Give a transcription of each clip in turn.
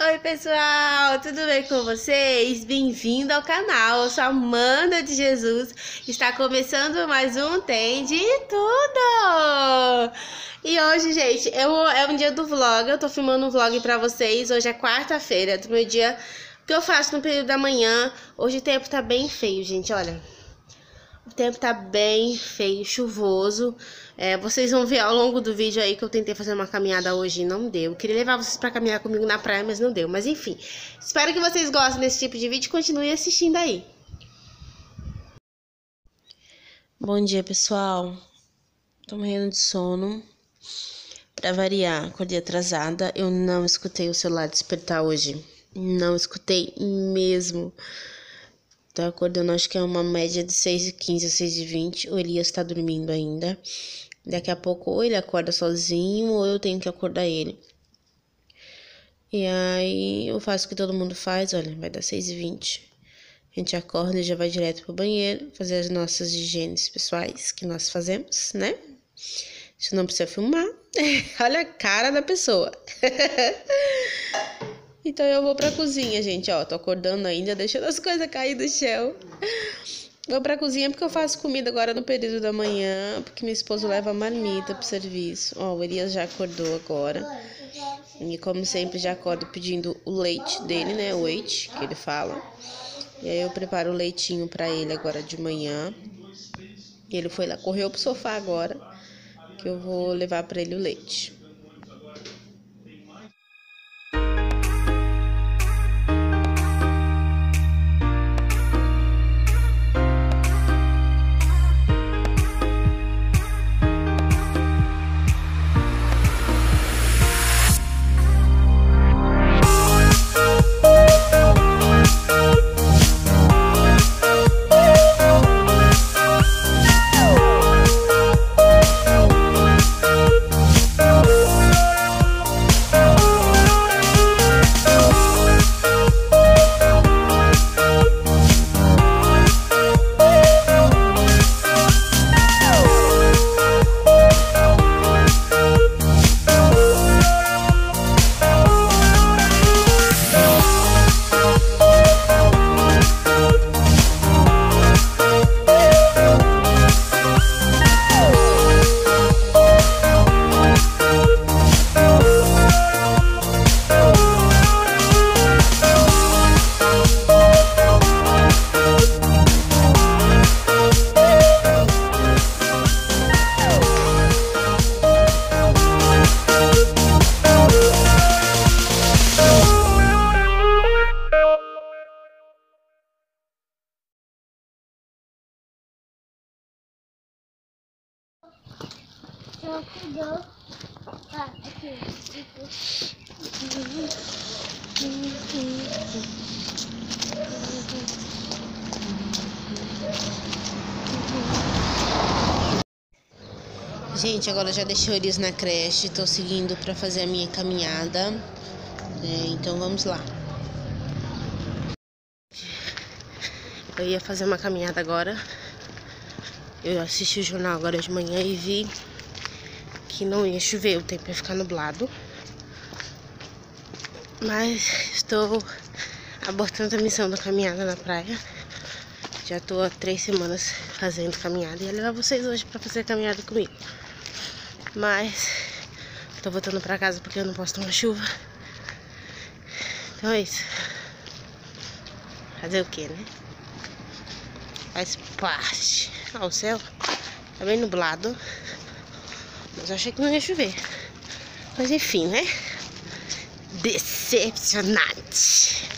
Oi, pessoal, tudo bem com vocês? Bem-vindo ao canal. Eu sou Amanda de Jesus. Está começando mais um Tem de Tudo. E hoje, gente, eu, é um dia do vlog. Eu tô filmando um vlog pra vocês. Hoje é quarta-feira, do meu dia que eu faço no período da manhã. Hoje o tempo tá bem feio, gente, olha. O tempo tá bem feio, chuvoso. É, vocês vão ver ao longo do vídeo aí que eu tentei fazer uma caminhada hoje e não deu. Eu queria levar vocês pra caminhar comigo na praia, mas não deu. Mas enfim, espero que vocês gostem desse tipo de vídeo e continuem assistindo aí. Bom dia, pessoal. Tô morrendo de sono. Pra variar, acordei atrasada. Eu não escutei o celular despertar hoje. Não escutei mesmo. Tô acordando, acho que é uma média de 6h15 a 6h20. O Elias tá dormindo ainda. Daqui a pouco, ou ele acorda sozinho, ou eu tenho que acordar ele. E aí, eu faço o que todo mundo faz, olha, vai dar 6h20. A gente acorda e já vai direto pro banheiro, fazer as nossas higienes pessoais que nós fazemos, né? Isso não precisa filmar. olha a cara da pessoa. Então eu vou pra cozinha, gente, ó. Tô acordando ainda, deixando as coisas cair do chão. Vou pra cozinha porque eu faço comida agora no período da manhã, porque meu esposo leva marmita pro serviço. Ó, o Elias já acordou agora. E como sempre, já acordo pedindo o leite dele, né? O leite que ele fala. E aí eu preparo o leitinho pra ele agora de manhã. E ele foi lá, correu pro sofá agora, que eu vou levar pra ele o leite. Gente, agora já deixei eles na creche, tô seguindo para fazer a minha caminhada. É, então vamos lá. Eu ia fazer uma caminhada agora. Eu assisti o jornal agora de manhã e vi que não ia chover, o tempo ia ficar nublado. Mas estou abortando a missão da caminhada na praia. Já tô há três semanas fazendo caminhada e ia levar vocês hoje pra fazer caminhada comigo. Mas tô voltando pra casa porque eu não posso tomar chuva. Então é isso. Fazer o que, né? Faz parte. Ó, o céu tá bem nublado. Mas eu achei que não ia chover. Mas enfim, né? Decepcionante.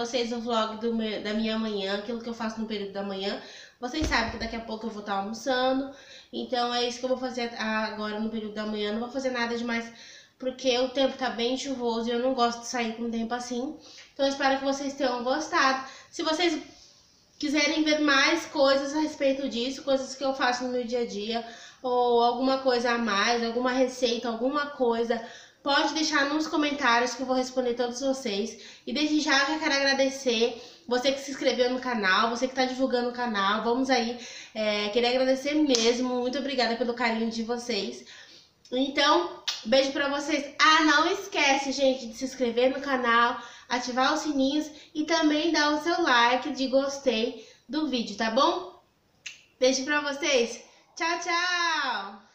Vocês o vlog meu, da minha manhã, aquilo que eu faço no período da manhã. Vocês sabem que daqui a pouco eu vou estar almoçando, então é isso que eu vou fazer agora no período da manhã. Não vou fazer nada demais porque o tempo tá bem chuvoso e eu não gosto de sair com o tempo assim. Então eu espero que vocês tenham gostado. Se vocês quiserem ver mais coisas a respeito disso, coisas que eu faço no meu dia a dia, ou alguma coisa a mais, alguma receita, alguma coisa, pode deixar nos comentários que eu vou responder todos vocês. E desde já eu quero agradecer você que se inscreveu no canal, você que está divulgando o canal. Vamos aí, é, queria agradecer mesmo. Muito obrigada pelo carinho de vocês. Então, beijo pra vocês. Ah, não esquece, gente, de se inscrever no canal, ativar os sininhos e também dar o seu like de gostei do vídeo, tá bom? Beijo pra vocês. Tchau, tchau!